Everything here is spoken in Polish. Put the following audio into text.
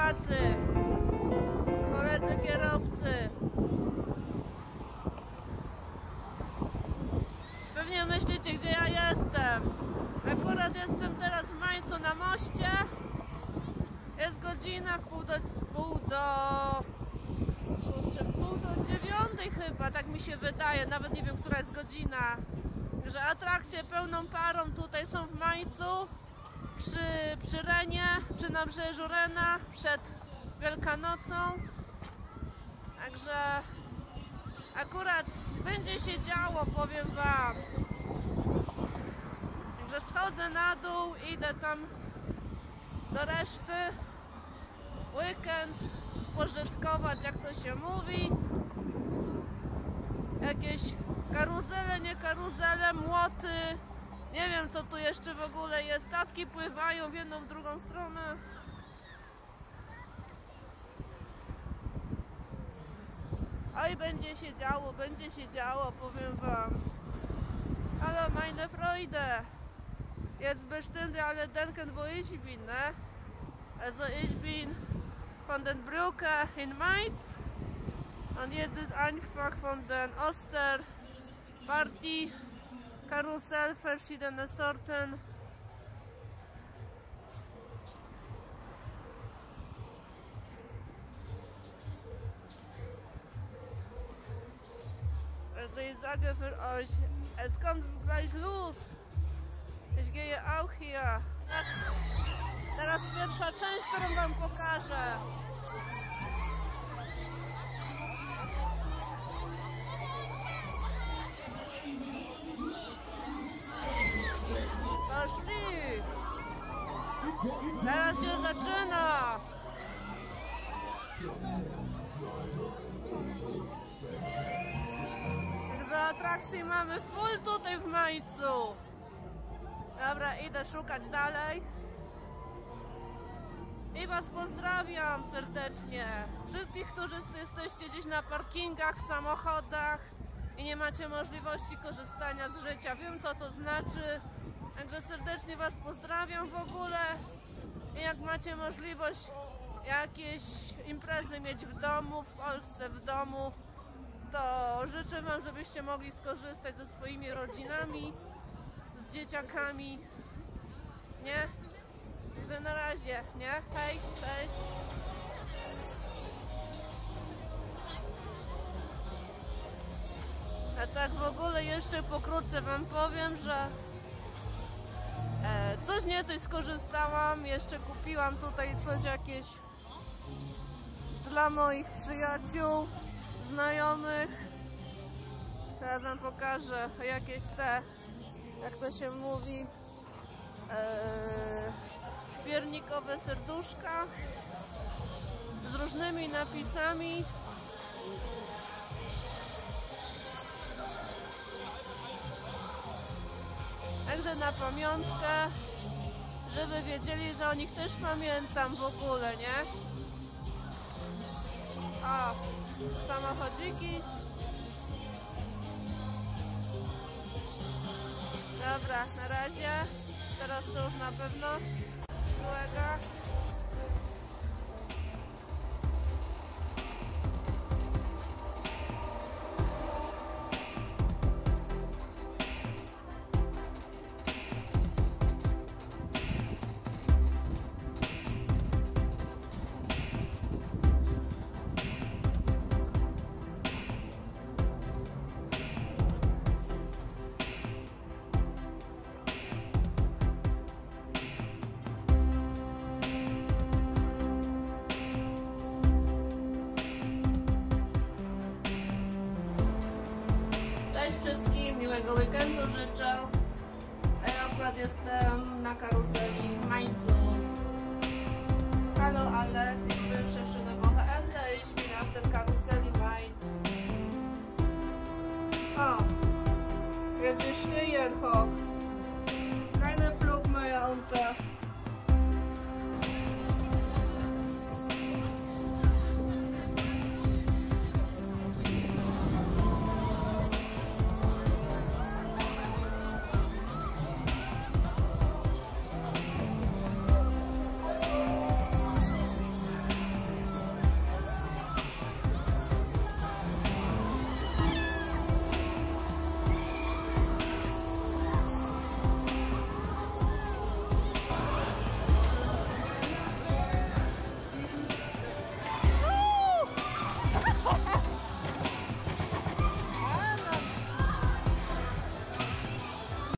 chłopacy, koledzy kierowcy. Pewnie myślicie, gdzie ja jestem. Akurat jestem teraz w Mańcu na moście. Jest godzina w pół do... Pół do... Pół do dziewiątej chyba, tak mi się wydaje. Nawet nie wiem, która jest godzina. Że atrakcje pełną parą tutaj są w Mańcu. Przy, przy Renie, przy nabrzeżu Rena, przed Wielkanocą. Także akurat będzie się działo, powiem Wam. Także schodzę na dół, idę tam do reszty. Weekend spożytkować, jak to się mówi. Jakieś karuzele, nie karuzele, młoty. Nie wiem, co tu jeszcze w ogóle jest. Statki pływają w jedną, w drugą stronę. Oj, będzie się działo, będzie się działo, powiem wam. Hallo, meine Freude. Jetzt bestimmt alle denken, wo ich bin, ne? Also ich bin von den Brücke in Mainz. Und jetzt ist einfach von den Osterparty Karussell verschiedene Sorten. Also ich sage für euch, es kommt gleich los. Ich gehe auch hier. Teraz pierwsza część, którą wam pokażę. Teraz się zaczyna! Także atrakcji mamy full tutaj w Majcu. Dobra, idę szukać dalej. I Was pozdrawiam serdecznie. Wszystkich, którzy jesteście gdzieś na parkingach, samochodach i nie macie możliwości korzystania z życia. Wiem, co to znaczy. Także serdecznie Was pozdrawiam w ogóle. Jak macie możliwość jakieś imprezy mieć w domu, w Polsce, w domu, to życzę Wam, żebyście mogli skorzystać ze swoimi rodzinami, z dzieciakami. Nie? Że na razie, nie? Hej, cześć. A tak w ogóle jeszcze pokrótce Wam powiem, że e, coś skorzystałam, jeszcze kupiłam tutaj coś jakieś dla moich przyjaciół, znajomych. Teraz Wam pokażę jakieś te, jak to się mówi, e, piernikowe serduszka z różnymi napisami. Także na pamiątkę, żeby wiedzieli, że o nich też pamiętam w ogóle, nie? O, samochodziki. Dobra, na razie. Teraz to już na pewno kolega. Miłego weekendu życzę. A ja akurat jestem na karuzeli w Mańcu. Hallo alle, ich bin schon schöne Woche Ende. Ich bin auf den Karussell in Mainz. O, wir stehen hoch.